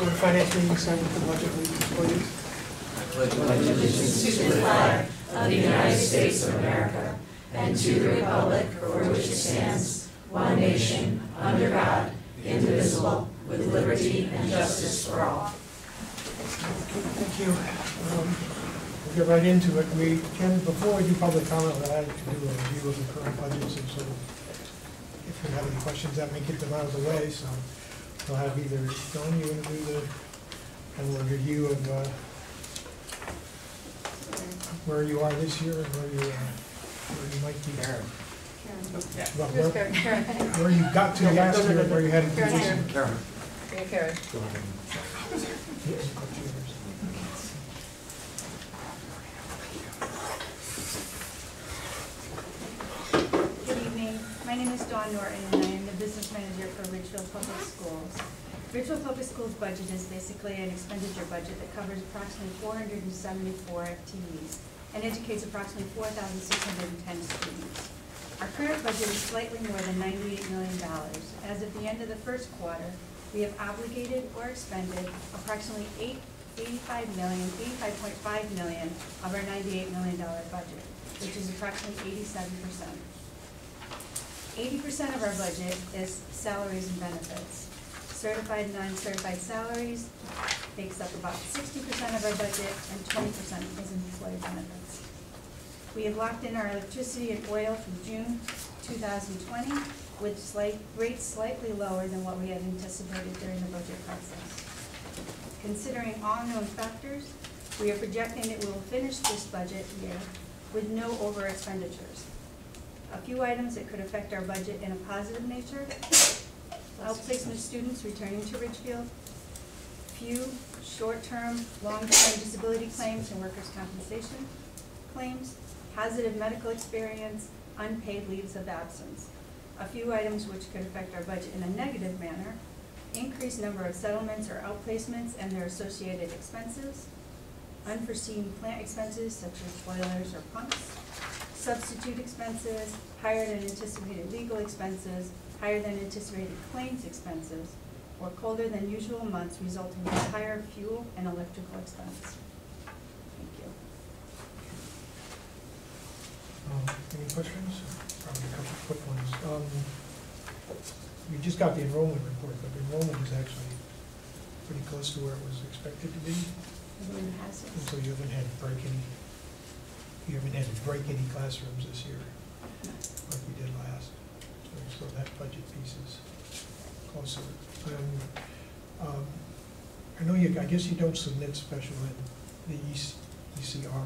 for the finance meeting, sign the budget, please. allegiance to the flag of the United States of America and to the republic for which it stands, one nation, under God, indivisible, with liberty and justice for all. Thank you. Um, We'll get right into it. We can, before we do public comment, I'd like to do a review of the current budgets and of, if you have any questions, that may get them out of the way, so we'll have either, Dawn, you want to do the, and a review of, uh, where you are this year and where you, uh, where you might be. Well, Here's where, Karen. Karen. where you got to last year, and where you had to be Karen, this year. Karen. Yeah, Karen. Good evening. My name is Dawn Norton, and I am the business manager for Ridgefield Public Schools. Ridgefield Public Schools budget is basically an expenditure budget that covers approximately 474 FTEs and educates approximately 4,610 students. Our current budget is slightly more than $98 million. As of the end of the first quarter, we have obligated or expended approximately eight- 85 million, 85.5 million of our $98 million budget, which is approximately 87 percent. Eighty percent of our budget is salaries and benefits. Certified and non-certified salaries makes up about sixty percent of our budget, and twenty percent is employee benefits. We have locked in our electricity and oil through June two thousand twenty, with slight, rates slightly lower than what we had anticipated during the budget process. Considering all known factors, we are projecting that we will finish this budget year with no over expenditures. A few items that could affect our budget in a positive nature. Outplacement students returning to Ridgefield. Few short-term, long-term disability claims and workers' compensation claims. Positive medical experience, unpaid leaves of absence. A few items which could affect our budget in a negative manner. Increased number of settlements or outplacements and their associated expenses. Unforeseen plant expenses such as boilers or pumps substitute expenses, higher than anticipated legal expenses, higher than anticipated claims expenses, or colder than usual months resulting in higher fuel and electrical expense. Thank you. Um, Any questions? Probably a couple of quick ones. Um, We just got the enrollment report, but the enrollment is actually pretty close to where it was expected to be, Everyone has and so you haven't had break any, you haven't had to break any classrooms this year like we did last. So- So that budget piece is closer. Um, um, I know you, I guess you don't submit special ed, the ECR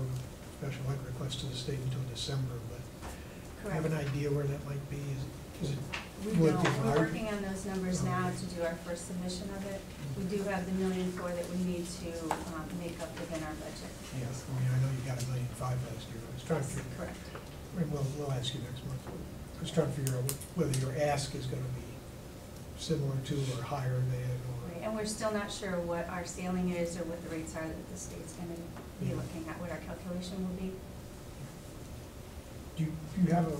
special ed request to the state until December, but do you have an idea where that might be? Is it, is it, We don't. We're working on those numbers now to do our first submission of it. We do have the million four that we need to um, make up within our budget. yeah, I mean, I know got a million five last year. I was trying to figure, Correct. we'll, we'll ask you next month. I was trying to figure out whether your ask is gonna be similar to or higher than, Right, And we're still not sure what our ceiling is or what the rates are that the state's gonna be Yeah. looking at, what our calculation will be. do you, do you have a,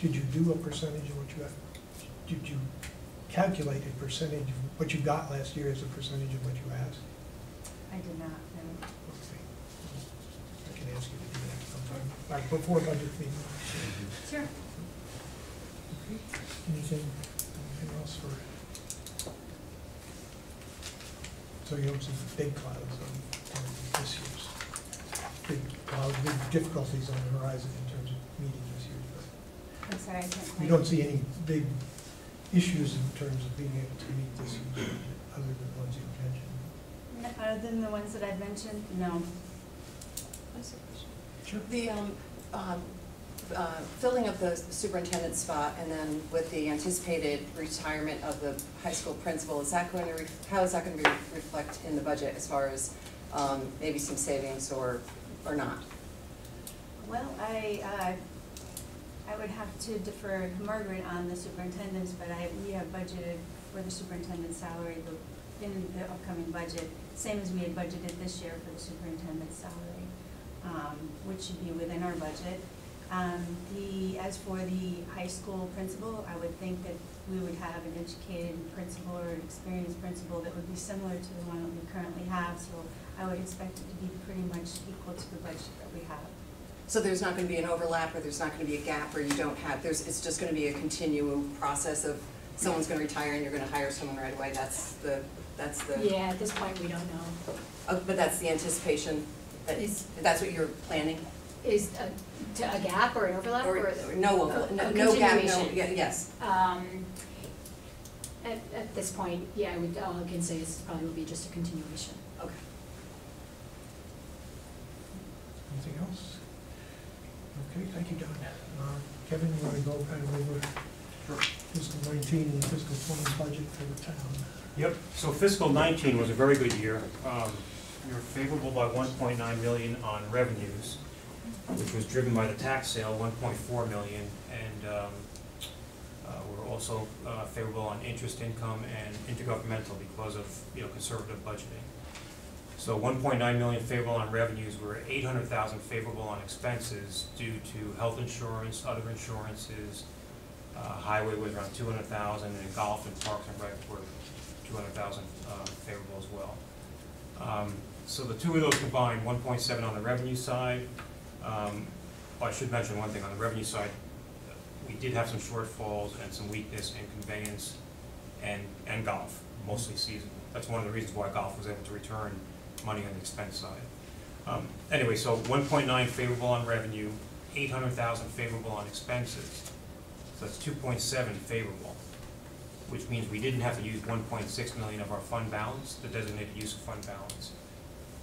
did you do a percentage of what you have? Did you calculate a percentage of what you got last year as a percentage of what you asked? I did not, no. Okay. I can ask you to do that sometime, like before budget meeting. Sure. Anything, anything else for? So you don't see big clouds on, on this year's, big clouds, big difficulties on the horizon in terms of meeting this year, but I'm sorry, I can't quite. you don't see any big issues in terms of being able to meet this year's budget, other than the ones you mentioned? Other than the ones that I've mentioned, no. Sure. The, um, um, uh, filling of the superintendent spot and then with the anticipated retirement of the high school principal, is that going to, ref- how is that going to be reflect in the budget as far as, um, maybe some savings or, or not? Well, I, uh, I would have to defer to Margaret on the superintendent's, but I, we have budgeted for the superintendent's salary in the upcoming budget, same as we had budgeted this year for the superintendent's salary, um, which should be within our budget. Um, the, as for the high school principal, I would think that we would have an educated principal or an experienced principal that would be similar to the one that we currently have, so I would expect it to be pretty much equal to the budget that we have. So there's not gonna be an overlap, or there's not gonna be a gap, or you don't have, there's, it's just gonna be a continuum process of someone's gonna retire and you're gonna hire someone right away, that's the, that's the, Yeah, at this point, we don't know. oh, but that's the anticipation, that, Is- that's what you're planning? Is a, to a gap or an overlap Or, or? or no, overla- a- no, a no gap, no, yeah, yes, Um, at, at this point, yeah, I would, all I can say is probably will be just a continuation. okay. Anything else? Okay, thank you, Dawn. Uh, Kevin, you wanna go kind of over fiscal nineteen and fiscal twenty budget for the town? Yep, so fiscal nineteen was a very good year. Um, We were favorable by one point nine million on revenues, which was driven by the tax sale, one point four million. And um, uh, we're also uh, favorable on interest income and intergovernmental because of, you know, conservative budgeting. So one point nine million favorable on revenues, We're eight hundred thousand favorable on expenses due to health insurance, other insurances. Uh, Highway was around two hundred thousand, and golf and parks and rec were two hundred thousand uh, favorable as well. Um, So the two of those combined, one point seven on the revenue side. Um, I should mention one thing, on the revenue side, we did have some shortfalls and some weakness in conveyance and, and golf, mostly seasonal. That's one of the reasons why golf was able to return money on the expense side. Um, Anyway, so one point nine favorable on revenue, eight hundred thousand favorable on expenses. So that's two point seven favorable, which means we didn't have to use one point six million of our fund balance, the designated use of fund balance.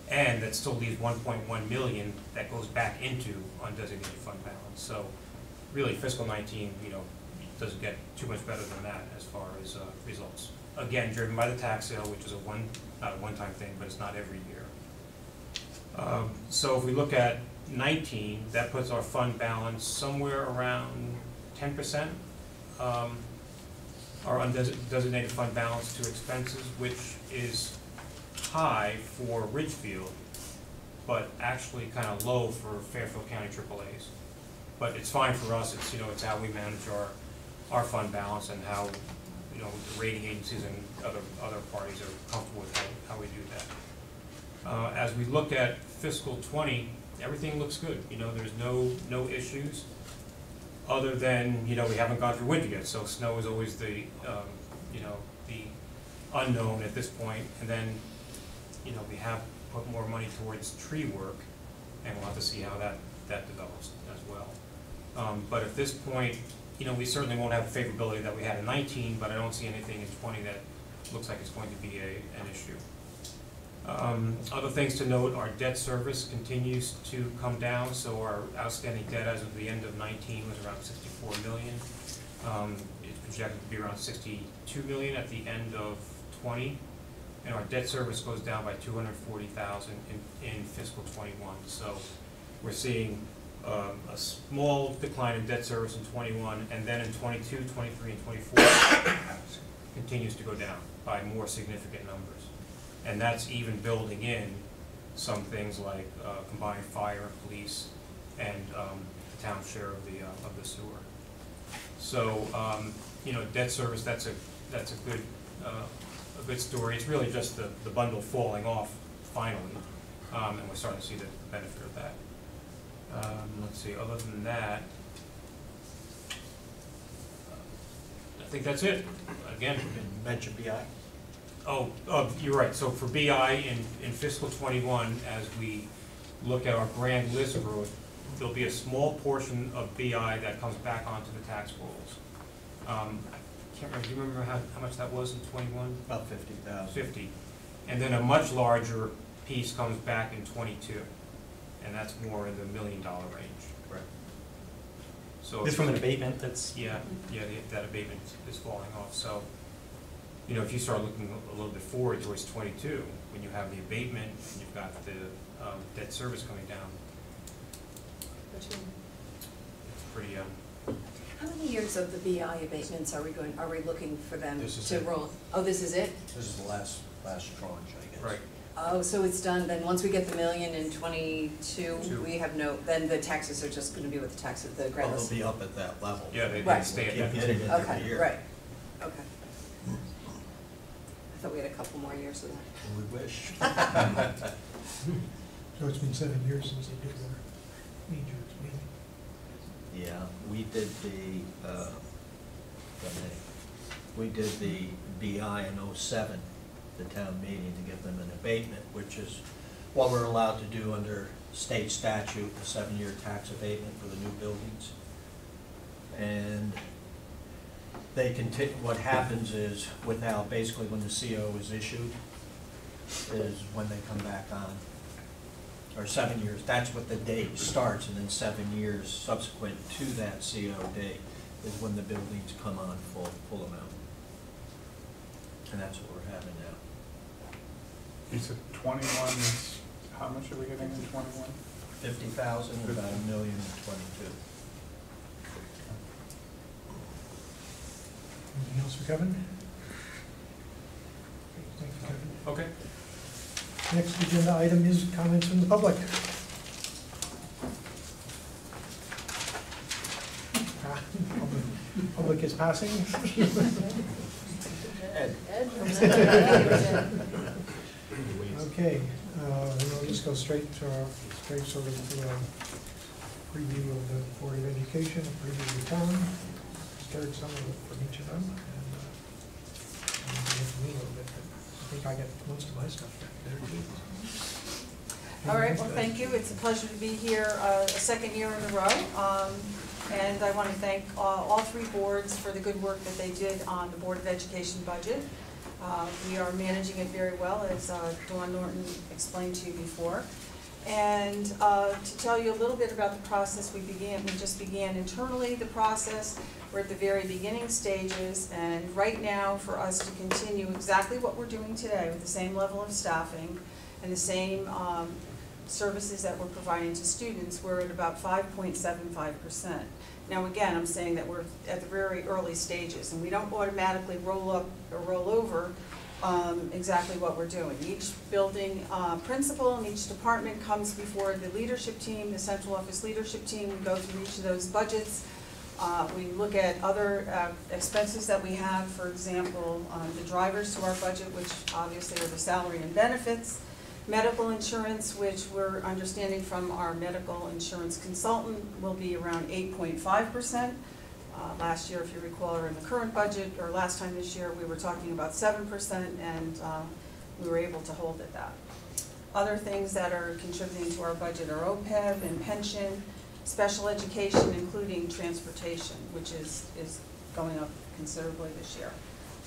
And that still leaves one point one million that goes back into undesignated fund balance. So really fiscal nineteen, you know, doesn't get too much better than that as far as uh, results. Again, driven by the tax sale, which is a one, not a one-time thing, but it's not every year. Um, So if we look at nineteen, that puts our fund balance somewhere around ten percent. um, Our undesignated fund balance to expenses, which is high for Ridgefield, but actually kind of low for Fairfield County AAA's. But it's fine for us, it's, you know, it's how we manage our, our fund balance and how, you know, the rating agencies and other, other parties are comfortable with how, how we do that. Uh, as we look at fiscal twenty, everything looks good, you know, there's no, no issues. Other than, you know, we haven't gone through winter yet, so snow is always the, um, you know, the unknown at this point. And then, you know, we have put more money towards tree work, and we'll have to see how that, that develops as well. Um, but at this point, you know, we certainly won't have the favorability that we had in nineteen, but I don't see anything in twenty that looks like it's going to be a, an issue. Um, other things to note, our debt service continues to come down, so our outstanding debt as of the end of nineteen was around sixty-four million. Um, it's projected to be around sixty-two million at the end of twenty, and our debt service goes down by two hundred forty thousand in, in fiscal twenty-one, so we're seeing, um, a small decline in debt service in twenty-one, and then in 22, 23, and twenty-four, continues to go down by more significant numbers. And that's even building in some things like uh, combined fire and police and um, the town share of the, uh, of the sewer. So, um, you know, debt service, that's a, that's a good, uh, good story. It's really just the, the bundle falling off finally, um, and we're starting to see the benefit of that. Um, Let's see, other than that, I think that's it. Again, Mention BI. Oh, oh, you're right, so for BI in, in fiscal twenty-one, as we look at our grand list growth, there'll be a small portion of BI that comes back onto the tax rolls. Um, I can't remember, do you remember how, how much that was in twenty-one? About fifty thousand. Fifty. And then a much larger piece comes back in twenty-two, and that's more in the million dollar range. Right. So. This from an abatement that's, Yeah, yeah, the- that abatement is falling off, so, you know, if you start looking a little bit forward towards twenty-two, when you have the abatement, and you've got the, um, debt service coming down, it's pretty, um, How many years of the BI abatements are we going, are we looking for them This is to it. roll? Oh, this is it? this is the last, last tranche, I guess. right. Oh, so it's done, then once we get the million in twenty-two, Two. we have no, then the taxes are just gonna be with the taxes, the Well, grant they'll list. be up at that level. Yeah, they, they Right. stay at Keep that. getting it every Okay, year. right, okay. I thought we had a couple more years of that. We wish. So it's been seven years since they did their knee-jerk meeting. Yeah, we did the, uh, we did the BI in oh-seven, the town meeting, to give them an abatement, which is what we're allowed to do under state statute, a seven-year tax abatement for the new buildings. And they continue, what happens is, without, basically when the CO is issued, is when they come back on. Or seven years, that's what the date starts, and then seven years subsequent to that CO date is when the buildings come on full, full amount. And that's what we're having now. You said twenty-one is, how much are we getting in twenty-one? Fifty thousand, about a million and twenty-two. Anything else for Kevin? Thank you, Kevin. Okay. Next agenda item is comments from the public. Ah, public- Public is passing. Okay, uh, and we'll just go straight to, our- straight sort of to a preview of the Board of Education, preview of the town. Start some of it from each of them, and, uh, and get to me a little bit, but I got most of my stuff back there too. All right, well, thank you. It's a pleasure to be here uh, a second year in a row. Um, And I want to thank uh, all three boards for the good work that they did on the Board of Education budget. Uh, We are managing it very well, as uh, Dawn Norton explained to you before. And uh, to tell you a little bit about the process, we began, we just began internally the process. We're at the very beginning stages, and right now, for us to continue exactly what we're doing today with the same level of staffing and the same um, services that we're providing to students, we're at about five point seven five percent. Now, again, I'm saying that we're at the very early stages, and we don't automatically roll up or roll over um, exactly what we're doing. Each building uh, principal and each department comes before the leadership team, the central office leadership team, we go through each of those budgets. Uh, We look at other uh, expenses that we have, for example, um, the drivers to our budget, which obviously are the salary and benefits. Medical insurance, which we're understanding from our medical insurance consultant, will be around eight point five percent. Uh, Last year, if you recall, or in the current budget, or last time this year, we were talking about seven percent, and uh, we were able to hold at that. Other things that are contributing to our budget are OPEB and pension, special education, including transportation, which is, is going up considerably this year.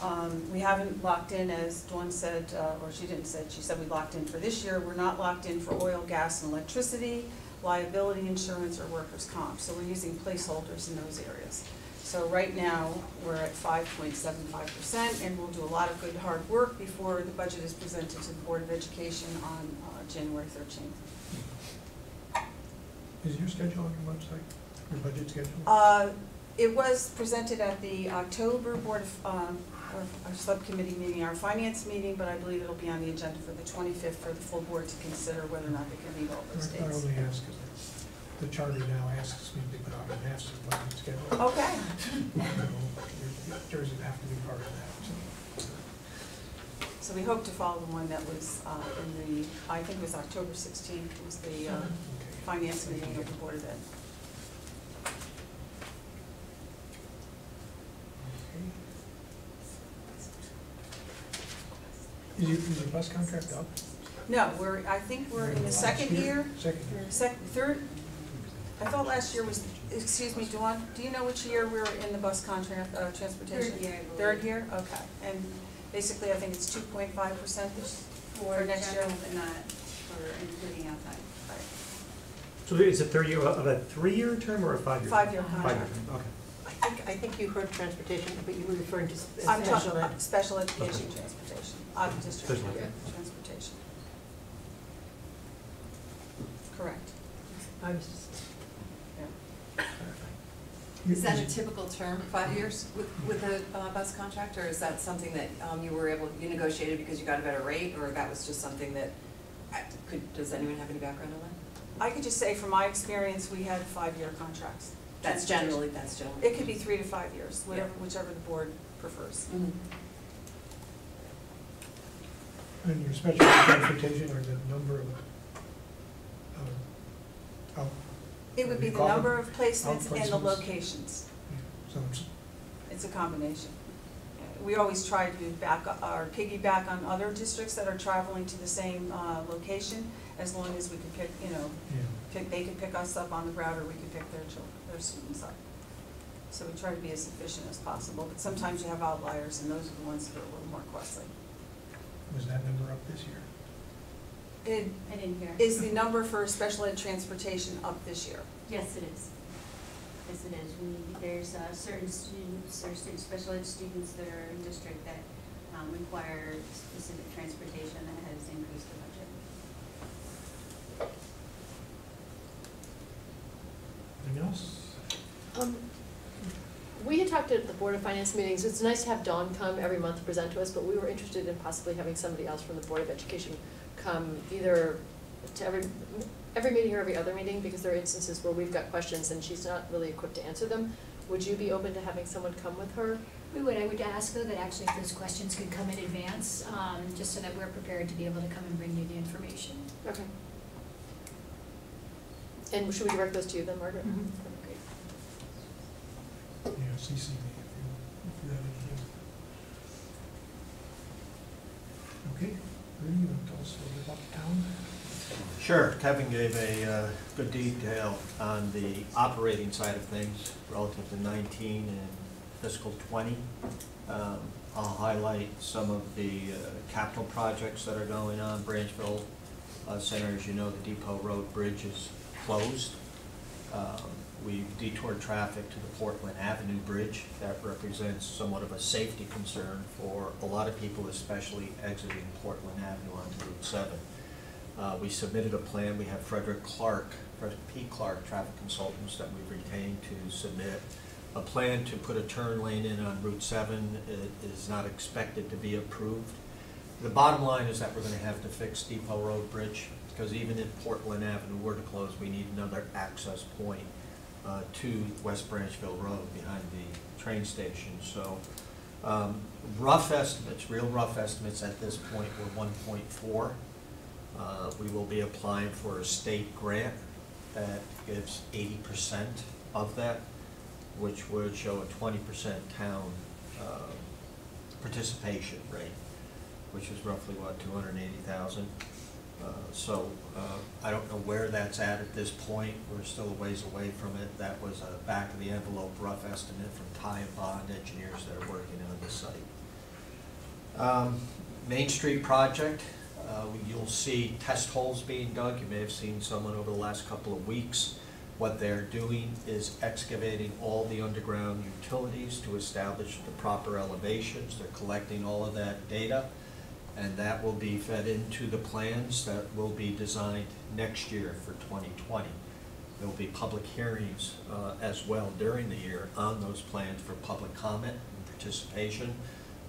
Um, We haven't locked in, as Dawn said, uh, or she didn't say, she said we locked in for this year. We're not locked in for oil, gas, and electricity, liability insurance, or workers' comp. So we're using placeholders in those areas. So right now, we're at five point seven five percent, and we'll do a lot of good, hard work before the budget is presented to the Board of Education on uh, January thirteenth. Is your schedule on your website, your budget schedule? Uh, It was presented at the October Board of, um, our our subcommittee meeting, our finance meeting, but I believe it'll be on the agenda for the twenty-fifth for the full board to consider whether or not they can meet all those dates. I only ask because the charter now asks me to put out a master budget schedule. Okay, Yours would have to be part of that, so. so we hope to follow the one that was uh, in the, I think it was October sixteenth, was the uh. Finance meeting of the Board of Ed. Is your, is your bus contract up? No, we're, I think we're in the second year, Second year. sec, third, I thought last year was, excuse me, Dawn, do you know which year we were in the bus contract, uh, transportation? Third year, I believe. Third year, okay, and basically, I think it's two point five percent this, For For next year. general, but not for including outside. Right, So is it third year of a three-year term or a five-year? term? five-year Five-year contract. term, okay. I think, I think you heard transportation, but you were referring to s- I'm talking special ed. about special education transportation, out of district Special ed. transportation. Correct, I was just. Is that a typical term, five years with, with a uh, bus contract, or is that something that um, you were able, you negotiated because you got a better rate, or that was just something that, I- could, does anyone have any background on that? I could just say from my experience, we had five-year contracts. That's generally, that's generally. It could be three to five years, whatever, whichever the board prefers. Mhm. And your special transportation or the number of, um, out, It would be the Call them number of placements and the outplacements. locations. so it's, It's a combination. We always try to back, or piggyback on other districts that are traveling to the same uh, location, as long as we can pick, you know, yeah. pick, they can pick us up on the route, or we can pick their children, their students up. So we try to be as efficient as possible, but sometimes you have outliers, and those are the ones that are a little more costly. Was that number up this year? It I didn't hear. is the number for special ed transportation up this year. Yes, it is. Yes, it is. We, there's uh, certain students, or certain special ed students that are in district that um, require specific transportation that has increased the budget. Anything else? Um, We had talked at the Board of Finance meetings, it's nice to have Dawn come every month to present to us, but we were interested in possibly having somebody else from the Board of Education come either to every, every meeting or every other meeting, because there are instances where we've got questions and she's not really equipped to answer them. Would you be open to having someone come with her? We would, I would ask though that actually if those questions could come in advance, um, just so that we're prepared to be able to come and bring you the information. Okay. And should we direct those to you then, Margaret? Mhm. Great. Yeah, CC me if you, if you have anything. Okay, Rudy, you want to tell us a little bit about the town? Sure, Kevin gave a uh, good detail on the operating side of things relative to 19 and fiscal 20. Um, I'll highlight some of the uh, capital projects that are going on. Branchville uh, Center, as you know, the Depot Road Bridge is closed. Um, We detoured traffic to the Portland Avenue Bridge. That represents somewhat of a safety concern for a lot of people, especially exiting Portland Avenue onto Route 7. Uh, We submitted a plan, we have Frederick Clark, Frederick P. Clark, traffic consultants that we've retained to submit. A plan to put a turn lane in on Route 7 i- is not expected to be approved. The bottom line is that we're gonna have to fix Depot Road Bridge, because even if Portland Avenue were to close, we need another access point uh, to West Branchville Road behind the train station. So um, rough estimates, real rough estimates at this point were 1.4. Uh, we will be applying for a state grant that gives 80% of that, which would show a 20% town uh, participation rate, which is roughly, what, 280,000? So uh, I don't know where that's at at this point, we're still a ways away from it. That was a back of the envelope rough estimate from Tighe and Bond engineers that are working on the site. Um, Main Street project, uh, you'll see test holes being dug. You may have seen someone over the last couple of weeks. What they're doing is excavating all the underground utilities to establish the proper elevations. They're collecting all of that data, and that will be fed into the plans that will be designed next year for 2020. There'll be public hearings uh, as well during the year on those plans for public comment and participation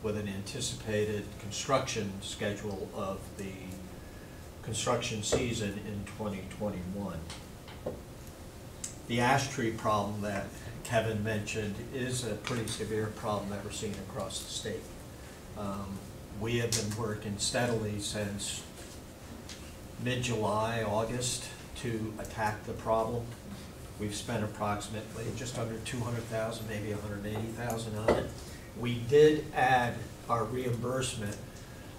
with an anticipated construction schedule of the construction season in 2021. The ash tree problem that Kevin mentioned is a pretty severe problem that we're seeing across the state. Um, We have been working steadily since mid-July, August, to attack the problem. We've spent approximately just under two hundred thousand, maybe hundred and eighty thousand on it. We did add our reimbursement,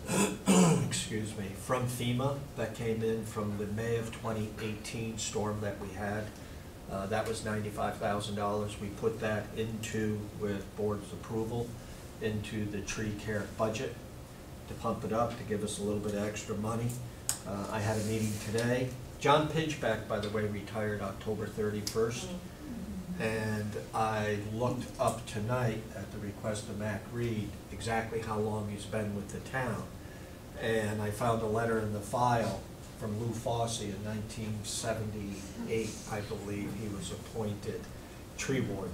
excuse me, from FEMA that came in from the May of twenty eighteen storm that we had. Uh, that was ninety-five thousand dollars. We put that into, with board's approval, into the tree care budget to pump it up, to give us a little bit of extra money. Uh, I had a meeting today. John Pinchbeck, by the way, retired October thirty-first. And I looked up tonight at the request of Mac Reed, exactly how long he's been with the town. And I found a letter in the file from Lou Fossi in nineteen seventy-eight, I believe, he was appointed tree warden.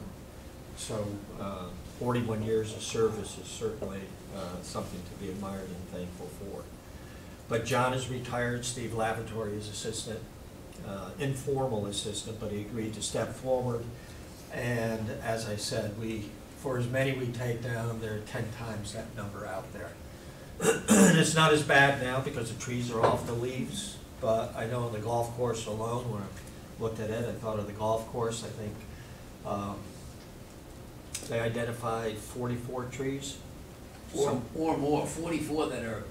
So uh, forty-one years of service is certainly uh, something to be admired and thankful for. But John is retired, Steve Lavatory is assistant, uh, informal assistant, but he agreed to step forward. And as I said, we, for as many we take down, there are ten times that number out there. It's not as bad now because the trees are off the leaves, but I know on the golf course alone, when I looked at it, I thought of the golf course, I think, um, they identified forty-four trees, Or, some or more, forty-four that are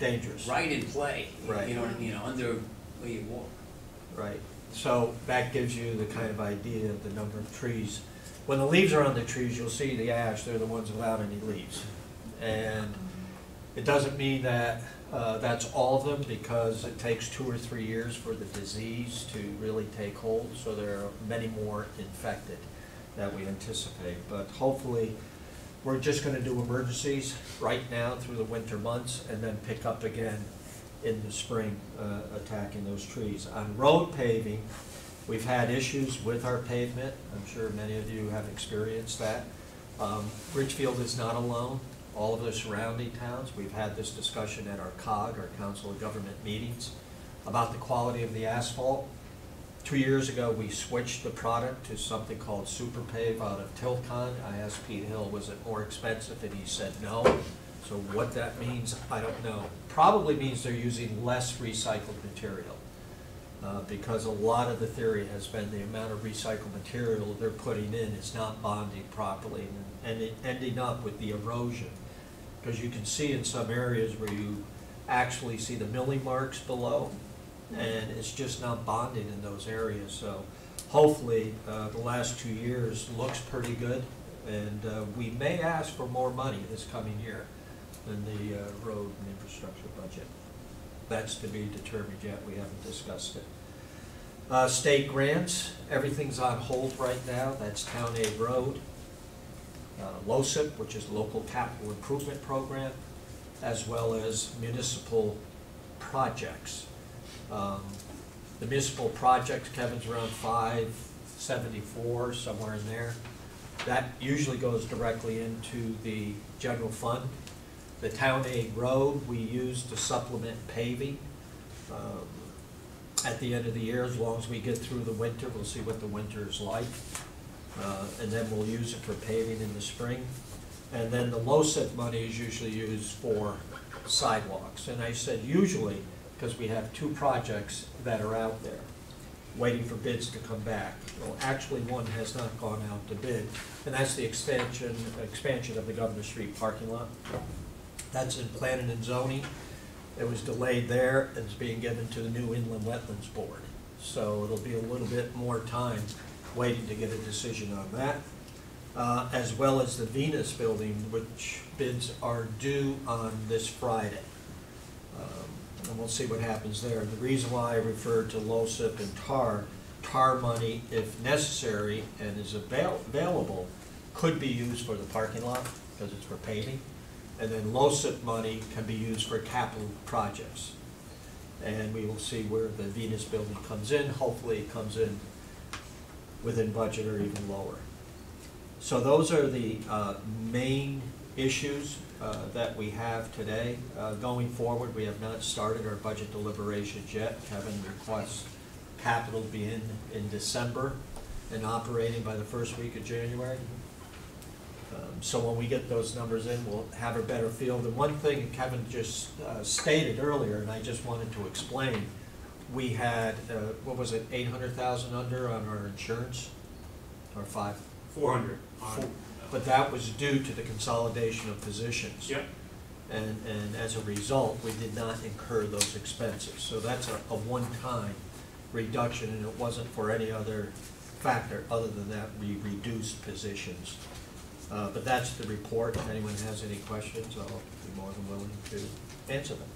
dangerous. right in play. Right. You know, you know, under where you walk. Right, so that gives you the kind of idea of the number of trees. When the leaves are on the trees, you'll see the ash, they're the ones without any leaves. And it doesn't mean that, uh, that's all of them, because it takes two or three years for the disease to really take hold, so there are many more infected that we anticipate. But hopefully, we're just gonna do emergencies right now through the winter months, and then pick up again in the spring, uh, attacking those trees. On road paving, we've had issues with our pavement. I'm sure many of you have experienced that. Um, Ridgefield is not alone. All of the surrounding towns, we've had this discussion at our COG, our Council of Government meetings, about the quality of the asphalt. Two years ago, we switched the product to something called Super Pave out of Tilcon. I asked Pete Hill, was it more expensive, and he said no. So what that means, I don't know. Probably means they're using less recycled material. Uh, because a lot of the theory has been the amount of recycled material they're putting in is not bonding properly and and ending up with the erosion. Because you can see in some areas where you actually see the milling marks below, and it's just not bonding in those areas. So hopefully, uh, the last two years looks pretty good, and uh, we may ask for more money this coming year in the uh, road and infrastructure budget. That's to be determined yet, we haven't discussed it. Uh, State grants, everything's on hold right now, that's Town Aid Road. Uh, LoCIP, which is Local Capital Improvement Program, as well as municipal projects. Um, The municipal projects, Kevin's around five seventy-four, somewhere in there. That usually goes directly into the general fund. The town aid road, we use to supplement paving. um, At the end of the year, as long as we get through the winter, we'll see what the winter is like. Uh, And then we'll use it for paving in the spring. And then the LoCIP money is usually used for sidewalks. And I said usually, because we have two projects that are out there, waiting for bids to come back. Well, actually, one has not gone out to bid, and that's the expansion, expansion of the Governor Street parking lot. That's in planning and zoning. It was delayed there, and it's being given to the new Inland Wetlands Board. So it'll be a little bit more time waiting to get a decision on that. Uh, as well as the Venus building, which bids are due on this Friday. Um, And we'll see what happens there. The reason why I referred to LoCIP and TAR, TAR money, if necessary and is avail- available, could be used for the parking lot, because it's for paving. And then LoCIP money can be used for capital projects. And we will see where the Venus building comes in. Hopefully it comes in within budget or even lower. So those are the uh, main issues uh, that we have today. Uh, Going forward, we have not started our budget deliberations yet. Kevin requests capital be in, in December and operating by the first week of January. Um, So when we get those numbers in, we'll have a better feel. The one thing Kevin just uh, stated earlier, and I just wanted to explain, we had, uh, what was it, eight hundred thousand under on our insurance? Or five? Four hundred on. Four. But that was due to the consolidation of positions. Yep, And, and as a result, we did not incur those expenses. So that's a, a one-time reduction, and it wasn't for any other factor other than that we reduced positions. Uh, but that's the report. If anyone has any questions, I'll be more than willing to answer them.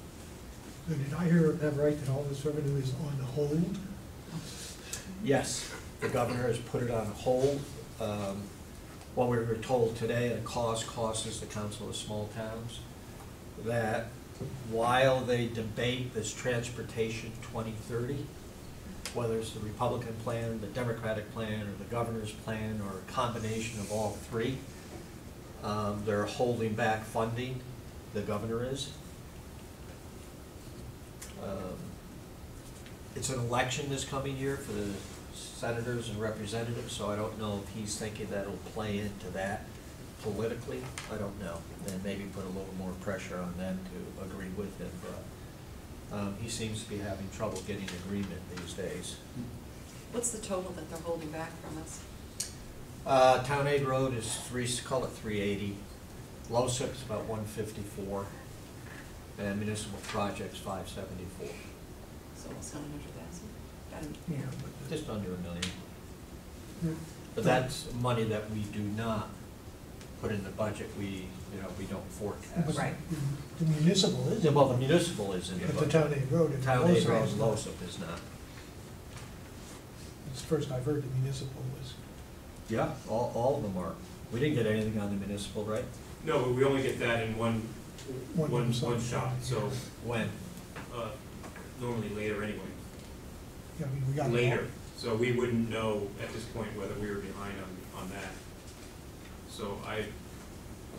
So Did I hear that right, that all this revenue is on hold? Yes, the governor has put it on hold. Um, What we were told today, a COST, COST is the Council of Small Towns, that while they debate this transportation twenty thirty, whether it's the Republican plan, the Democratic plan, or the governor's plan, or a combination of all three. Um, They're holding back funding, the governor is. Um, It's an election this coming year for the senators and representatives, so I don't know if he's thinking that'll play into that politically. I don't know. And maybe put a little more pressure on them to agree with him, but um, he seems to be having trouble getting agreement these days. What's the total that they're holding back from us? Uh, Town Aid Road is three, call it three eighty. LoCIP's about one fifty-four. And municipal projects, five seventy-four. So almost nine hundred thousand? Yeah, but the- Just under a million. Yeah. But that's money that we do not put in the budget, we, you know, we don't forecast. Right. The municipal is. Yeah, Well, the municipal is in the But the budget. town aid road and Town Aid LoCIP Road, is not. LoCIP is not. It's the first I've heard the municipal was, Yeah, all, all of them are. We didn't get anything on the municipal, right? No, but we only get that in one, One one, lump one shot, so, When? uh, normally later anyway. yeah, I mean, we got. Later, so we wouldn't know at this point whether we were behind on, on that. So I,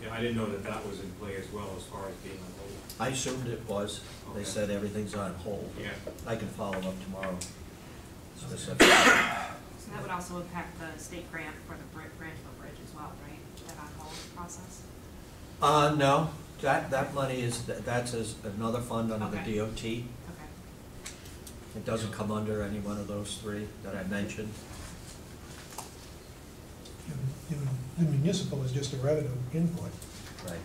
yeah, I didn't know that that was in play as well as far as being on hold. I assumed it was. They Okay. said everything's on hold. Yeah. I can follow up tomorrow. So that would also impact the state grant for the Brit, Branchville Bridge as well, right? That on hold process? Uh, no, that, that money is, that's as another fund under the DOT. Okay. It doesn't come under any one of those three that I mentioned. The the municipal is just a revenue input, Right.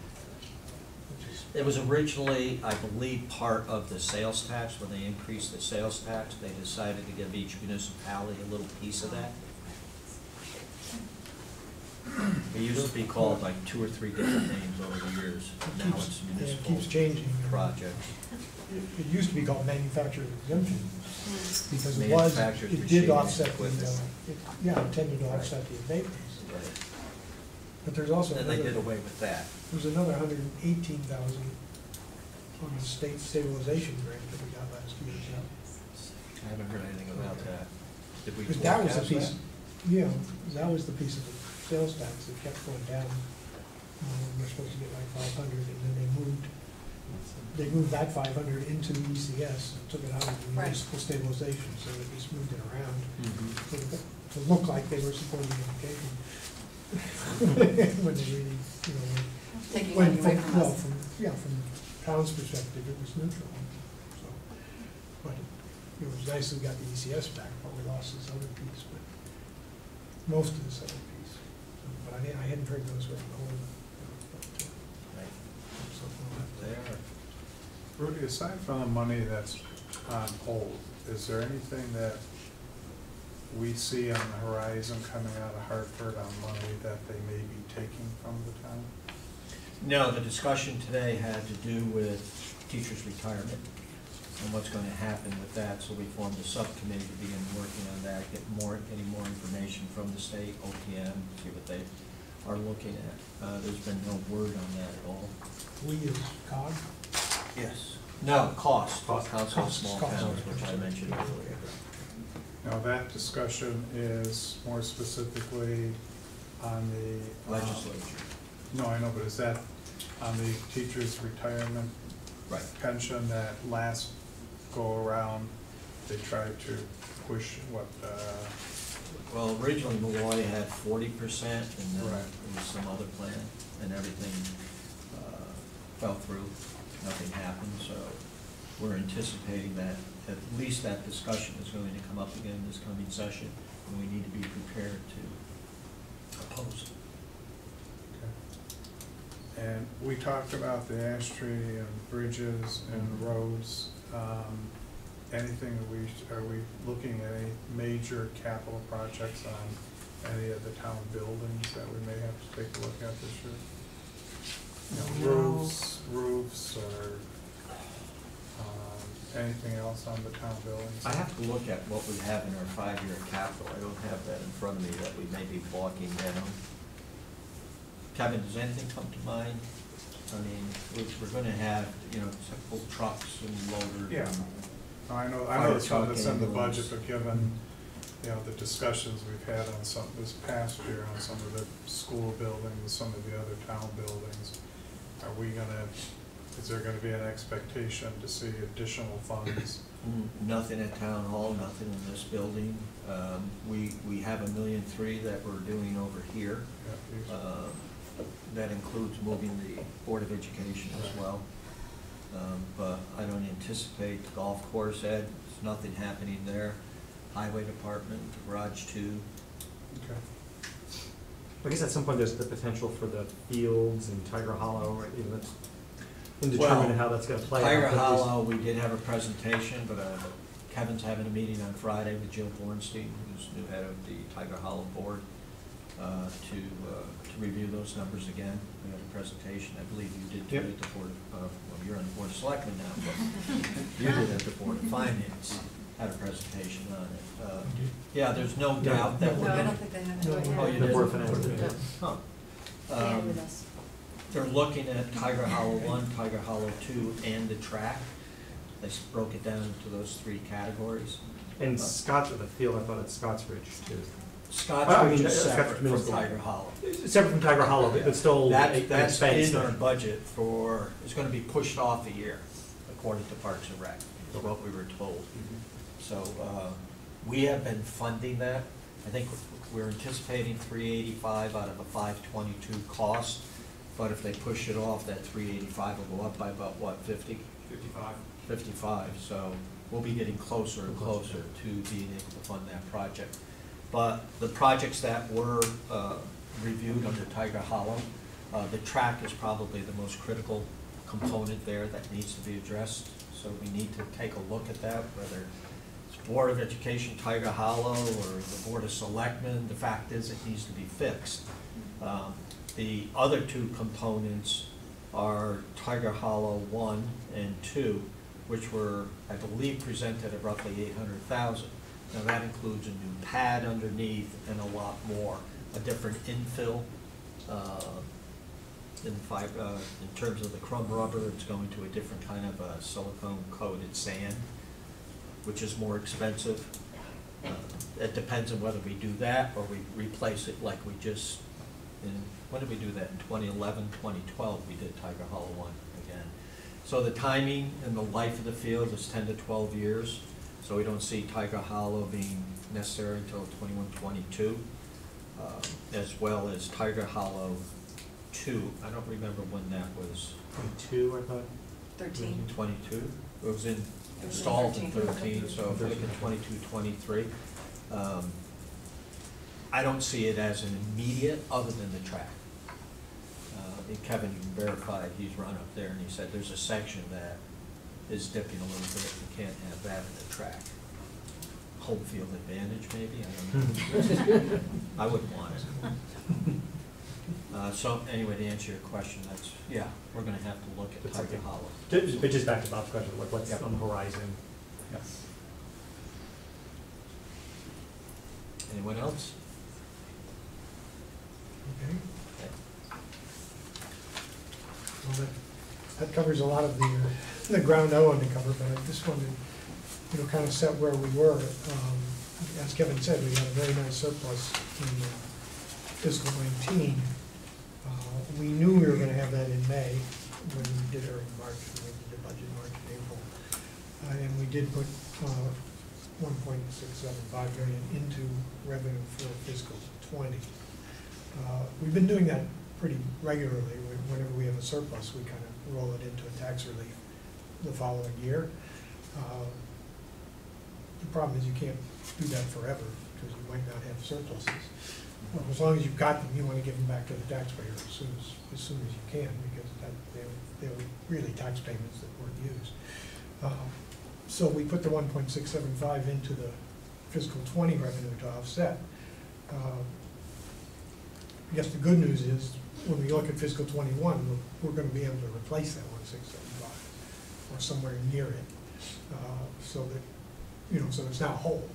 It was originally, I believe, part of the sales tax. When they increased the sales tax, they decided to give each municipality a little piece of that. It used to be called like two or three different names over the years. it Now keeps, it's yeah, it municipal keeps changing. projects. It it used to be called manufactured exemption, because it was, Manufactured it did and offset the, equipment. uh, it- yeah, intended to offset the abatements. But there's also And they did another, away with that. there's another hundred and eighteen thousand on the state stabilization grant that we got last year, so. I haven't heard anything about that. Did we Because that was the forecast piece, that? yeah, that was the piece of the sales tax that kept going down. Uh, We were supposed to get like five hundred, and then they moved, they moved that five hundred into the ECS, and took it out of the Right. municipal stabilization, so they just moved it around Mhm. to, to look like they were supporting education. When they really, you know, when- Taking when, money away from, from well, us. from, yeah, from town's perspective, it was neutral, so. But it was nice we got the ECS back, but we lost this other piece, but most of this other piece. So, But I, I hadn't heard those were on hold. you know, but, uh, Right. something will have to- They are. Rudy, aside from the money that's on hold, is there anything that we see on the horizon coming out of Hartford on money that they may be taking from the town? No, the discussion today had to do with teachers' retirement and what's gonna happen with that, so we formed a subcommittee to begin working on that, get more, getting more information from the state, OPM, see what they are looking at. Uh, there's been no word on that at all. We as COG, Yes. No, cost, Cost. council of Cost, small cost. towns, which I mentioned earlier. Now, that discussion is more specifically on the. uh, Legislature. No, I know, but is that on the teacher's retirement Right. pension that last go-around, they tried to push what, uh, Well, originally Malloy had forty percent, and then Right. there was some other plan, and everything uh, fell through, nothing happened, so we're anticipating that at least that discussion is going to come up again this coming session, and we need to be prepared to oppose it. And we talked about the ash tree and bridges and roads. Um, Anything, that we, are we looking at any major capital projects on any of the town buildings that we may have to take a look at this year? You know, Roofs, roofs, or um, anything else on the town buildings? I have to look at what we have in our five-year capital, I don't have that in front of me that we may be blocking down. Kevin, does anything come to mind? I mean, we're, we're gonna have, you know, typical trucks and loaders. Yeah. and- I know, I Fire know it's not, truck, it's in the ambulance. budget, but given, you know, the discussions we've had on some, this past year on some of the school buildings, some of the other town buildings, are we gonna, is there gonna be an expectation to see additional funds? Mm, Nothing at town hall, nothing in this building. Um, we, we have a million three that we're doing over here. Yeah, Uh, That includes moving the Board of Education as well. Um, But I don't anticipate the golf course, Ed, there's nothing happening there. Highway Department, Garage Two, Okay. I guess at some point, there's the potential for the fields and Tiger Hollow, right, you know, that's Well, indeterminate how that's gonna play out. Tiger but there's- Hollow, we did have a presentation, but uh, Kevin's having a meeting on Friday with Jill Bornstein, who's new head of the Tiger Hollow Board, uh, to, uh, to review those numbers again. We had a presentation, I believe you did too Yep. at the Board, of- uh, well, you're on the Board of Selectmen now, but you did at the Board of Finance, had a presentation on it. Uh, Yeah, there's no doubt that we're No, I gonna. don't think they have No, it. Oh, you The did? Board of Finance did. Huh. And Um, with us. they're looking at Tiger Hollow one, Tiger Hollow two, and the track. They s- broke it down into those three categories. And Scotts, the field, I thought it's Scotts Ridge too. Scotts I Ridge mean, is separate Middle from School. Tiger Hollow. Separate from Tiger Hollow, but but still. That, a- that's expense in our budget for, it's gonna be pushed off a year, according to Parks and Rec, is what we were told. So, uh, we have been funding that. I think we're anticipating three eighty-five out of a five twenty-two cost. But if they push it off, that three eighty-five will go up by about, what, fifty? Fifty-five. 55, so we'll be getting closer and closer to being able to fund that project. But the projects that were uh, reviewed under Tiger Hollow, uh, the track is probably the most critical component there that needs to be addressed. So we need to take a look at that, whether Board of Education, Tiger Hollow, or the Board of Selectmen. The fact is, it needs to be fixed. Um, The other two components are Tiger Hollow one and two, which were, I believe, presented at roughly eight hundred thousand. Now, that includes a new pad underneath and a lot more, a different infill, uh, in uh, in terms of the crumb rubber, it's going to a different kind of uh, silicone coated sand, which is more expensive. Uh, It depends on whether we do that or we replace it like we just, in, when did we do that? In 2011, 2012, we did Tiger Hollow one again. So the timing and the life of the field is ten to twelve years, so we don't see Tiger Hollow being necessary until 21, 22, um, as well as Tiger Hollow two. I don't remember when that was, Two, I thought. Thirteen. twenty-two? It was in, It was in installed in 13. thirteen, so if we look at 22, 23, um, I don't see it as an immediate, other than the track. Uh, and Kevin, you can verify, he's run up there and he said there's a section that is dipping a little bit, you can't have that in the track. Home field advantage, maybe, I don't know. I wouldn't want it. Uh, so, anyway, to answer your question, that's, yeah, we're gonna have to look at That's Tiger okay. Hollow. Ju- But just back to Bob's question, like what's Yep. on the horizon? Yes. Anyone else? Okay. Well, that, that covers a lot of the, uh, the ground I wanted to cover, but I just wanted, to, you know, kind of set where we were. Um, As Kevin said, we had a very nice surplus in uh, fiscal nineteen. We knew we were gonna have that in May, when we did, in March, when we did the budget, March and April. Uh, And we did put uh, one point six seven five million into revenue for fiscal twenty. Uh, We've been doing that pretty regularly. Whenever we have a surplus, we kind of roll it into a tax relief the following year. Uh, The problem is you can't do that forever, because you might not have surpluses. Well, as long as you've got them, you want to give them back to the taxpayer as soon as, as soon as you can, because that, they're, they're really tax payments that weren't used. Uh, So we put the one point six seven five into the fiscal twenty revenue to offset. Uh, I guess the good news is, when we look at fiscal twenty-one, we're, we're gonna be able to replace that one six seven five, or somewhere near it, uh, so that, you know, so it's not whole.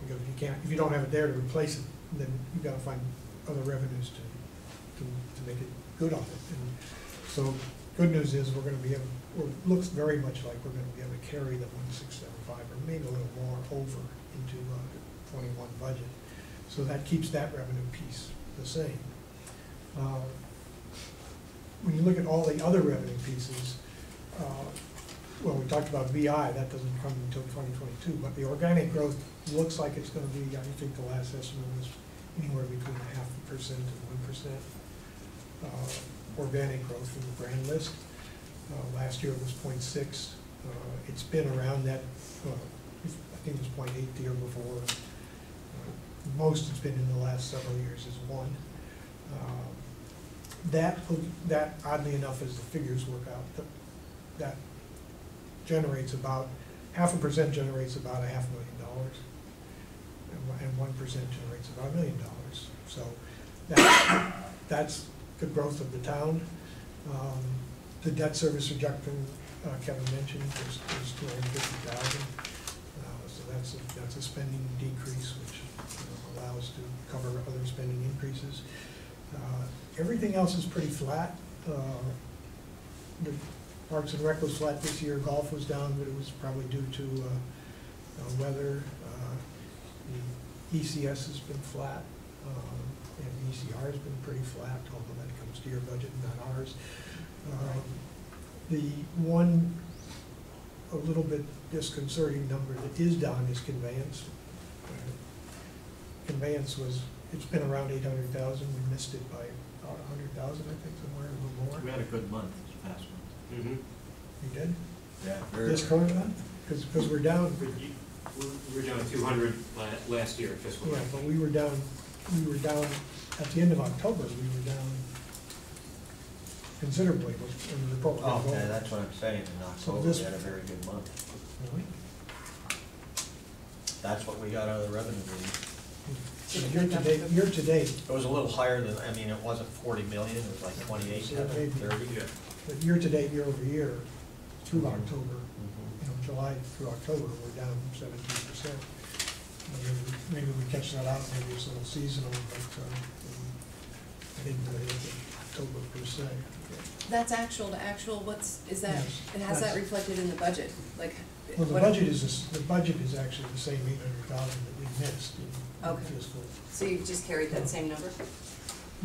Because if you can't, if you don't have it there to replace it, then you've gotta find other revenues to, to, to make it good on it. And so good news is we're gonna be able, or it looks very much like we're gonna be able to carry the one six seven five, or maybe a little more over into, uh, twenty-one budget. So that keeps that revenue piece the same. Uh, When you look at all the other revenue pieces, uh, well, we talked about BI, that doesn't come until twenty twenty-two, but the organic growth looks like it's gonna be, I think the last estimate was anywhere between a half a percent and one percent uh, organic growth in the grand list. Uh, Last year it was 0.6. Uh, It's been around that, uh, I think it was 0.8 the year before. Uh, Most it's been in the last several years is one. Uh, That, that oddly enough, as the figures work out, that generates about, half a percent generates about a half a million dollars. And one- percent generates about a million dollars. So that, that's the growth of the town. Um, The debt service reduction, uh, Kevin mentioned, is, is two hundred and fifty thousand. Uh, So that's, a that's a spending decrease, which you know, allows to cover other spending increases. Uh, Everything else is pretty flat. Uh, The Parks and Rec was flat this year, golf was down, but it was probably due to uh, uh, weather. Uh, The ECS has been flat, um, and ECR has been pretty flat, although that comes to your budget, not ours. Um, The one, a little bit disconcerting number that is down is conveyance. Uh, Conveyance was, it's been around eight hundred thousand, we missed it by about a hundred thousand, I think, somewhere, a little more. We had a good month this past month. Mm-hmm. You did? Yeah. This current month? Because, because we're down, We were down two hundred last year, fiscal. yeah, but we were down, we were down, at the end of October, we were down considerably, was in the report. Oh, okay, that's what I'm saying, in October, this- we had a very good month. Really? That's what we got out of the revenue meeting. So Year to date, year to date, It was a little higher than, I mean, it wasn't forty million, it was like twenty-eight, Yeah, maybe. thirty. Yeah. But year to date, year over year, through Mhm. October, Mhm. you know, July through October, we're down seventeen percent. Maybe we catch that out, maybe it's a little seasonal, but, um, I didn't really look at October per se. That's actual to actual, what's, is that, Yes, and has that that's- reflected in the budget? Like, Well, the what- budget is, this- the budget is actually the same eight hundred thousand that we missed in Okay. fiscal. So you've just carried that same number?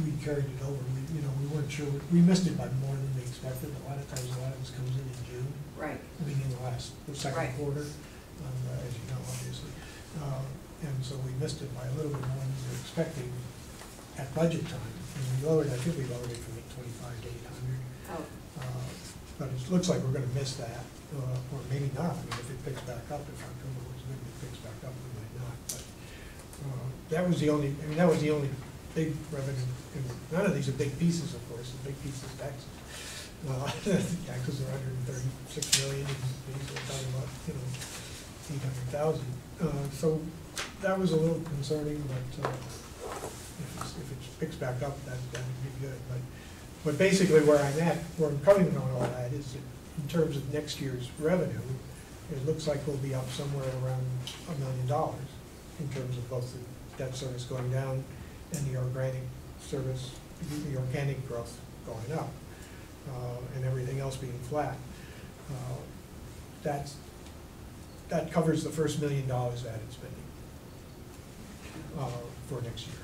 We carried it over, we, you know, we weren't sure, we missed it by more than we expected, a lot of times a lot of this comes in in June. Right. I mean, in the last, the second Right. quarter, um, as you know, obviously. Uh, And so we missed it by a little bit more than we were expecting at budget time. And we lowered, I think we lowered it from eight twenty-five to eight hundred. Oh, Uh, But it looks like we're gonna miss that, uh, or maybe not. I mean, if it picks back up, if October was good, and it picks back up, we might not. But uh, that was the only, I mean, that was the only big revenue. None of these are big pieces, of course, the big piece is taxes. Uh, Taxes are hundred and thirty-six million, and these are talking about, you know, eight hundred thousand. Uh, So that was a little concerning, but uh, if if it picks back up, that, that would be good. But, but basically where I'm at, where I'm coming on all that is in terms of next year's revenue, it looks like we'll be up somewhere around a million dollars in terms of both the debt service going down and the organic service, the organic growth going up, uh, and everything else being flat. Uh, That's, that covers the first million dollars added spending uh, for next year.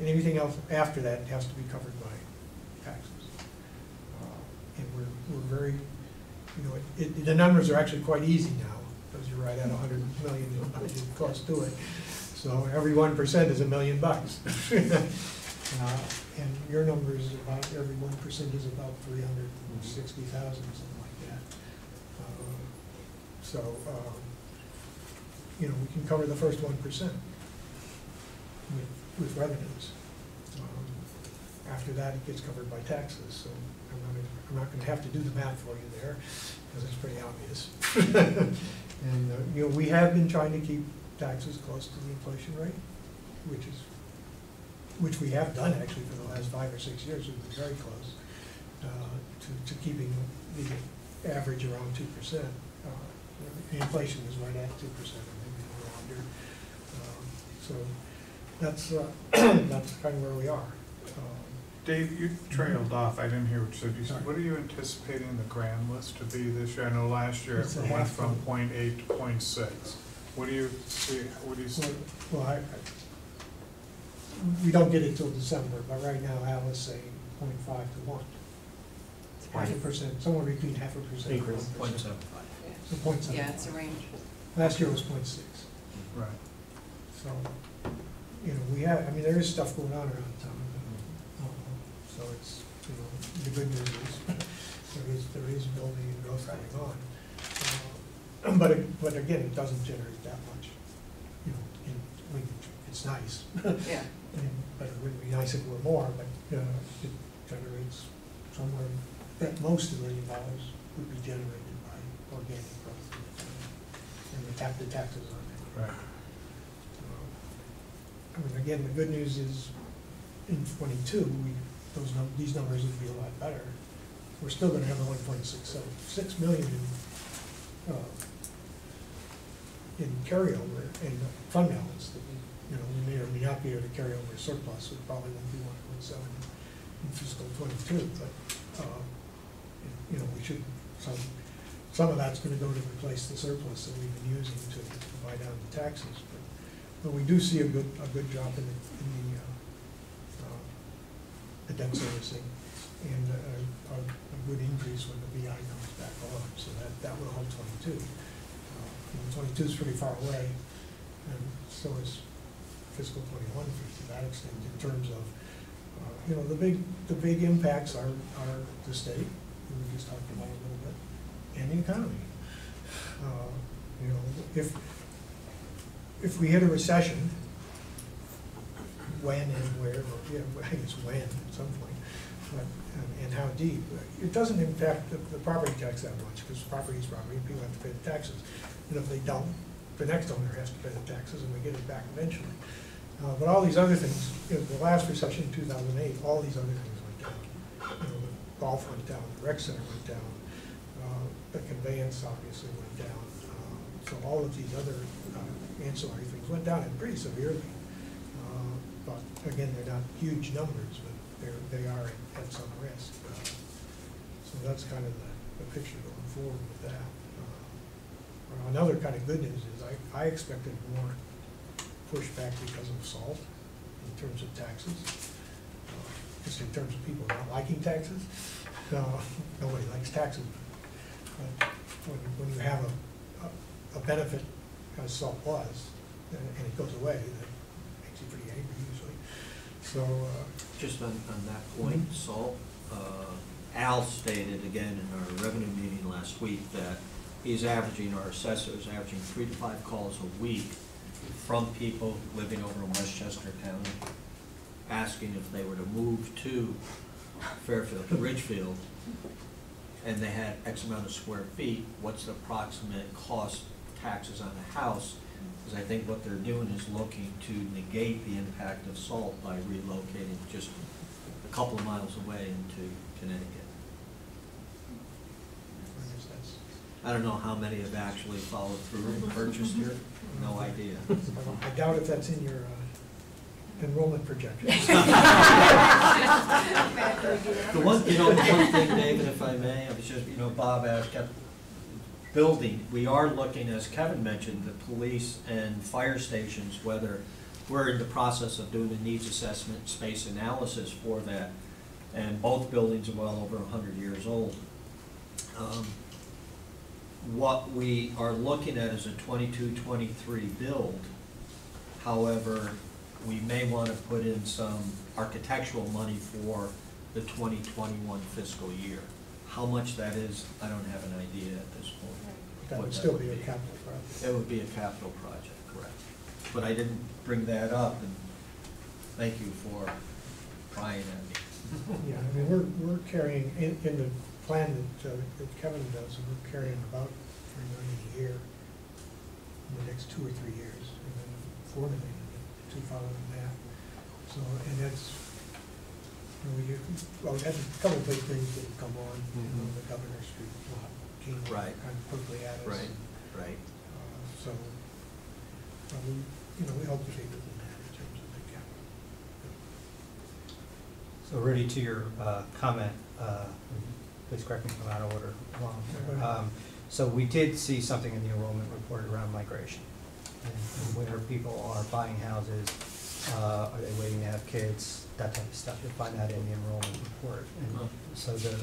And anything else after that has to be covered by taxes. Uh, And we're, we're very, you know, it, it- the numbers are actually quite easy now, because you're right at a hundred million in budget cost to it. So every one percent is a million bucks. Uh, And your number is about, every one percent is about three hundred and sixty thousand, something like that. Uh, So, um, you know, we can cover the first one percent with, with revenues. Um, After that, it gets covered by taxes, so I'm not, I'm not gonna have to do the math for you there, because it's pretty obvious. And, uh, you know, we have been trying to keep taxes close to the inflation rate, which is, which we have done actually for the last five or six years, we've been very close uh, to, to keeping the average around two percent. Uh, Inflation is right at two percent, or maybe a little under. Um, So that's, uh, that's kind of where we are. Um, Dave, you trailed off, I didn't hear what you said, you said, what are you anticipating the grand list to be this year? I know last year It's it went from 0.8 point to point six. What do you see, what do you see? Well, well, I, I, we don't get it till December, but right now Al is saying point five to one. Half a percent, somewhere between half a percent and one Increase. Point percent. seven five. So point seven. Yeah, it's a range. Last year was point six, Right. so, you know, we have, I mean, there is stuff going on around town. uh, So it's, you know, the good news is, there is, there is building and growth going on. But, it- but again, it doesn't generate that much, you know, in, I it's nice. Yeah. And, but it would be nice if it were more, but, uh, it generates somewhere, at most a million dollars would be generated by organic growth in the town. And we tap the taxes on it. Right. Uh, I mean, again, the good news is, in twenty-two, we, those num, these numbers would be a lot better. We're still gonna have a one point six seven, six million in, uh, in carryover, in fund balance, that we, you know, we may or may not be able to carry over a surplus, we probably won't be one point seven in fiscal twenty-two, but, uh, you know, we should, some, some of that's gonna go to replace the surplus that we've been using to buy down the taxes, but, but we do see a good, a good drop in the, in the, uh, uh, the debt servicing, and a, a, a good increase when the BI comes back on, so that, that will help twenty-two. Uh, you know, Twenty-two is pretty far away, and so is fiscal twenty-one to that extent, in terms of, uh, you know, the big, the big impacts are, are the state, we just talked about a little bit, and the economy. Uh, You know, if, if we hit a recession, when and where, or, yeah, I guess when at some point, but, and- and how deep. It doesn't impact the, the property tax that much, because property is property, and people have to pay the taxes. And if they don't, the next owner has to pay the taxes, and we get it back eventually. Uh, but all these other things, you know, the last recession in two thousand eight, all these other things went down. You know, the golf went down, the rec center went down, uh, the conveyance obviously went down. Uh, So all of these other uh, ancillary things went down and pretty severely. Uh, But again, they're not huge numbers, but they're, they are at some risk. Uh, So that's kind of the, the picture going forward with that. Well, Another kind of good news is I, I expected more pushback because of SALT in terms of taxes. Uh, Just in terms of people not liking taxes. Uh, Nobody likes taxes. But when, when you have a, a- a benefit as SALT was, and and it goes away, that makes you pretty angry usually. So, uh, Just on, on that point, Salt, uh, Al stated again in our revenue meeting last week that he's averaging, our assessors averaging three to five calls a week from people living over in Westchester County, asking if they were to move to Fairfield, Ridgefield, and they had X amount of square feet, what's the approximate cost taxes on the house? Because I think what they're doing is looking to negate the impact of SALT by relocating just a couple of miles away into Connecticut. I guess that's, I don't know how many have actually followed through and purchased here, no idea. I doubt if that's in your uh, enrollment projections. The one, you know, the one thing, David, if I may, I was just, you know, Bob asked, kept building, we are looking, as Kevin mentioned, the police and fire stations, whether we're in the process of doing a needs assessment, space analysis for that, and both buildings are well over hundred years old. Um, What we are looking at is a 22-23 build. However, we may want to put in some architectural money for the twenty twenty-one fiscal year. How much that is, I don't have an idea at this point. That would still be a capital project. It would be a capital project, correct. But I didn't bring that up, and thank you for prying at me. Yeah, I mean, we're, we're carrying, in, in the plan that, uh, that Kevin does, and we're carrying about three million a year in the next two or three years, and then four million in the two following that. So, and that's, you know, we, well, we had a couple of big things that have come on, you know, the Governor Street lot came Right. kind of quickly at us. Right, and, right. uh, So, uh, we, you know, we hope to be within that in terms of the capital. So, So Rudy, to your uh, comment, uh, please correct me if I'm out of order, wrong. Um, So we did see something in the enrollment report around migration. And and where people are buying houses, uh, are they waiting to have kids, that type of stuff. You'll find that in the enrollment report. And so the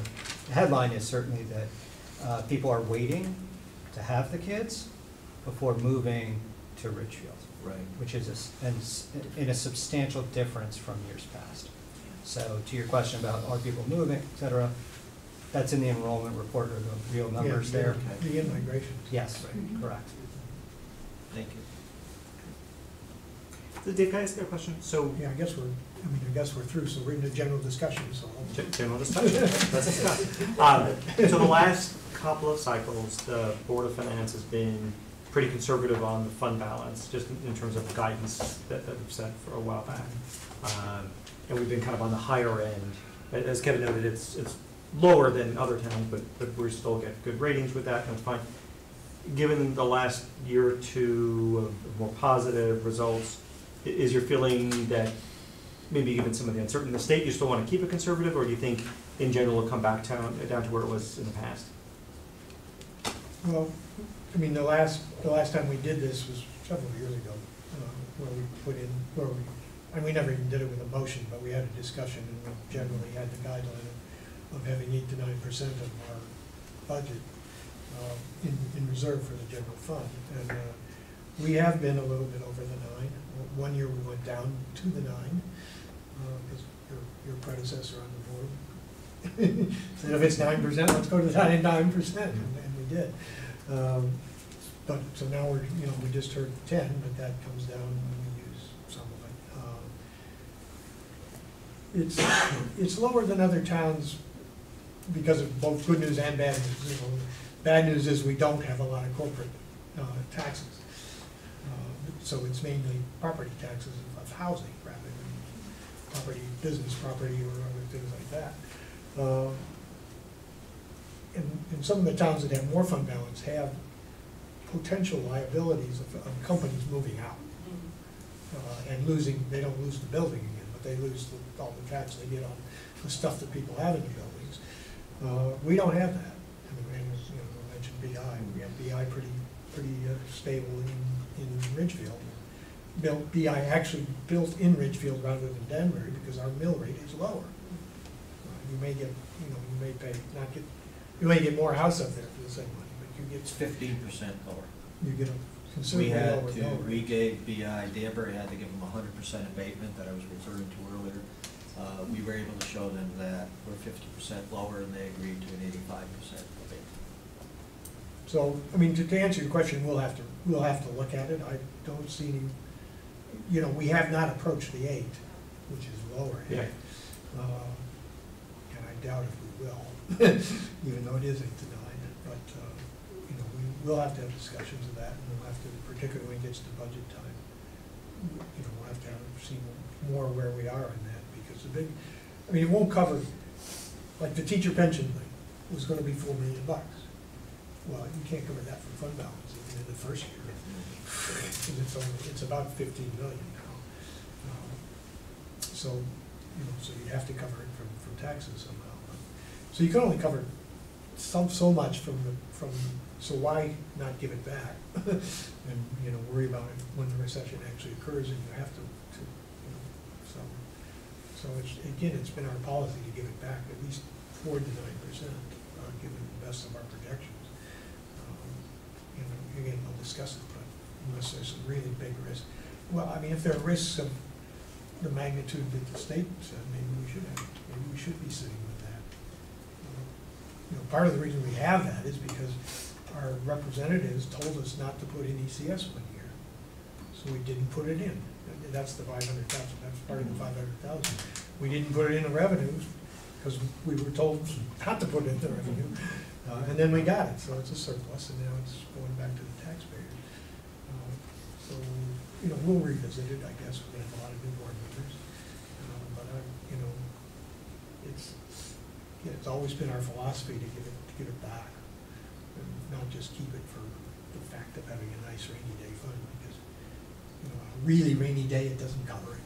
headline is certainly that uh, people are waiting to have the kids before moving to Ridgefield. Right. which is a in a substantial difference from years past. So to your question about are people moving, et cetera, that's in the enrollment report or the real numbers Yeah, there. the- The in-migration. Yes, correct. Thank you. So Dave, can I ask you a question? So, Yeah, I guess we're, I mean, I guess we're through, so we're in the general discussion, so. I'll- Jim, Jim, I'll just touch it. Let's discuss. Um, So the last couple of cycles, the Board of Finance has been pretty conservative on the fund balance, just in- in terms of the guidance that, that we've set for a while back. Um, And we've been kind of on the higher end. A- As Kevin noted, it's, it's lower than other towns, but, but we still get good ratings with that, and it's fine. Given the last year or two of more positive results, is your feeling that maybe given some of the uncertainty in the state, you still want to keep it conservative, or do you think in general it'll come back down, down to where it was in the past? Well, I mean, the last, the last time we did this was several years ago, uh, where we put in, where we, and we never even did it with a motion, but we had a discussion and we generally had the guideline of having eight to nine percent of our budget uh, in, in reserve for the general fund. And uh, we have been a little bit over the nine. One year we went down to the nine, because your, your predecessor on the board said if it's nine percent, let's go to nine, nine percent, and and we did. Um, But, so now we're, you know, we just heard ten, but that comes down when we use some of it. Um, It's, it's lower than other towns because of both good news and bad news, you know. Bad news is we don't have a lot of corporate uh, taxes. Uh, So it's mainly property taxes of housing rather than property, business property or other things like that. Uh, And, and some of the towns that have more fund balance have potential liabilities of, of companies moving out. Uh, and losing, they don't lose the building again, but they lose the, all the tax they get on the stuff that people have in the buildings. Uh, we don't have that. And, and, you know, mentioned BI, we have BI pretty, pretty uh, stable in, in Ridgefield. Built, BI actually built in Ridgefield rather than Danbury because our mill rate is lower. Uh, You may get, you know, you may pay, not get, you may get more house up there for the same money, but you get, It's fifteen percent lower. you get a We had lower to, we gave BI, Danbury had to give them hundred percent abatement that I was referring to earlier. Uh, we were able to show them that we're fifty percent lower and they agreed to an eighty-five percent abatement. So, I mean, to, to answer your question, we'll have to, we'll have to look at it. I don't see any, you know, we have not approached the eight, which is lower. Yeah. Uh, And I doubt if we will, even though it is eight to nine. But, uh, you know, we will have to have discussions of that, and we'll have to, particularly when it gets to budget time, you know, we'll have to have, see more where we are in that, because the big, I mean, it won't cover, like the teacher pension thing was gonna be four million bucks. Well, you can't cover that from fund balance even in the first year, because it's only, it's about fifteen million now. Um, So, you know, so you have to cover it from, from taxes somehow. So you can only cover some, so much from the, from, so why not give it back? And, you know, worry about it when the recession actually occurs and you have to, to, you know, so. So it's, again, it's been our policy to give it back at least four to nine percent, uh, given the best of our projections. Um, again, we'll discuss it, but unless there's some really big risk. Well, I mean, if there are risks of the magnitude that the state said, maybe we should have, maybe we should be sitting with that. Uh, You know, part of the reason we have that is because our representatives told us not to put in ECS one year. So we didn't put it in. That's the five hundred thousand, that's part of the five hundred thousand. We didn't put it in the revenues because we were told not to put it in the revenue. Uh, and then we got it, so it's a surplus and now it's going back to the taxpayer. Uh, So, you know, we'll revisit it, I guess. We're have a lot of new board members. Uh, But I, you know, it's, yeah, it's always been our philosophy to give it, to give it back. And not just keep it for the fact of having a nice rainy day fund, know, a really rainy day, it doesn't cover it.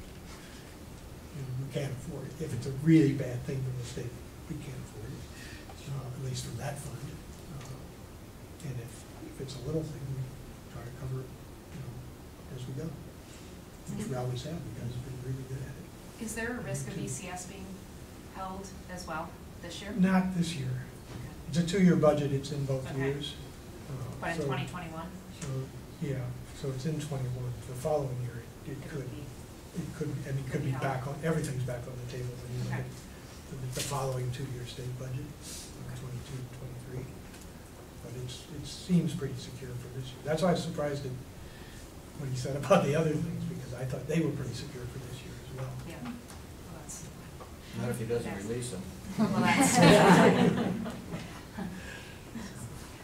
and we can't afford it. If it's a really bad thing from the state, we can't afford it, uh, at least from that fund. Uh, And if, if it's a little thing, we try to cover it, you know, as we go, which we always have, you guys have been really good at it. Is there a risk of ECS being held as well this year? Not this year. It's a two-year budget, it's in both Okay. years. Uh, But in so- twenty twenty-one? So, yeah, so it's in twenty-one, the following year, it- it could, it could, I mean, it could be back on, everything's back on the table when you look Okay. at the, the following two-year state budget, twenty-two, twenty-three. But it's, it seems pretty secure for this year. That's why I was surprised at what he said about the other things, because I thought they were pretty secure for this year as well. Yeah. Well, that's, Not if he doesn't release them. well, that's.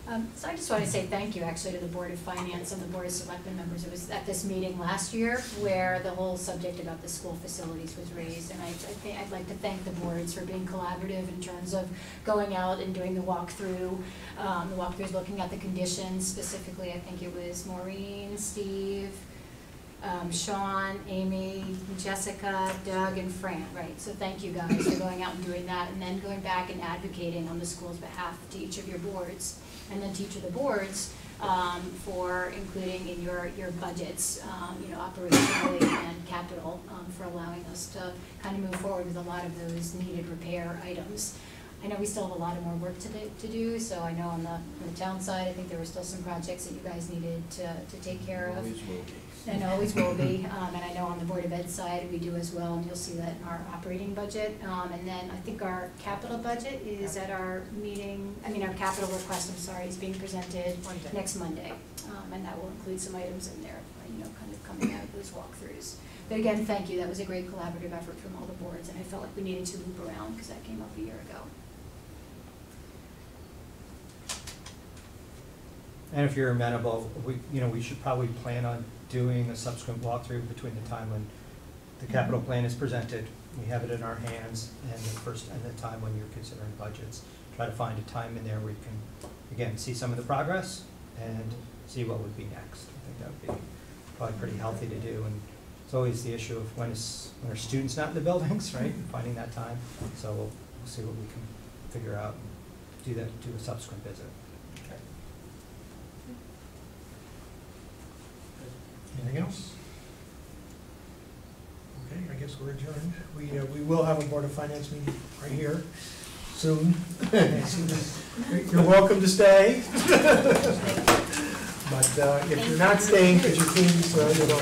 Um, So I just want to say thank you actually to the Board of Finance and the Board of Selectmen members. It was at this meeting last year where the whole subject about the school facilities was raised. And I, I think, I'd like to thank the boards for being collaborative in terms of going out and doing the walkthrough. Um, the walkthroughs, looking at the conditions specifically, I think it was Maureen, Steve, um, Sean, Amy, Jessica, Doug, and Fran, right? So thank you guys for going out and doing that, and then going back and advocating on the school's behalf to each of your boards, and then to each of the boards, um, for including in your, your budgets, um, you know, operationally and capital, um, for allowing us to kind of move forward with a lot of those needed repair items. I know we still have a lot of more work to do, to do, so I know on the, on the town side, I think there were still some projects that you guys needed to, to take care of. Always will be. And always will be, um, and I know on the Board of Ed side, we do as well, and you'll see that in our operating budget. Um, and then I think our capital budget is at our meeting, I mean, our capital request, I'm sorry, is being presented Monday. next Monday. Um, and that will include some items in there, you know, kind of coming out of those walkthroughs. But again, thank you, that was a great collaborative effort from all the boards, and I felt like we needed to loop around, because that came up a year ago. And if you're amenable, we, you know, we should probably plan on doing a subsequent walkthrough between the time when the capital plan is presented, we have it in our hands, and the first, and the time when you're considering budgets. Try to find a time in there where you can, again, see some of the progress and see what would be next. I think that would be probably pretty healthy to do, and it's always the issue of when is, when are students not in the buildings, right? Finding that time, so we'll, we'll see what we can figure out, and do that, do a subsequent visit. Anything else? Okay, I guess we're adjourned. We, uh, we will have a Board of Finance meeting right here soon. You're welcome to stay. But uh, if you're not staying, because you please, uh, you know,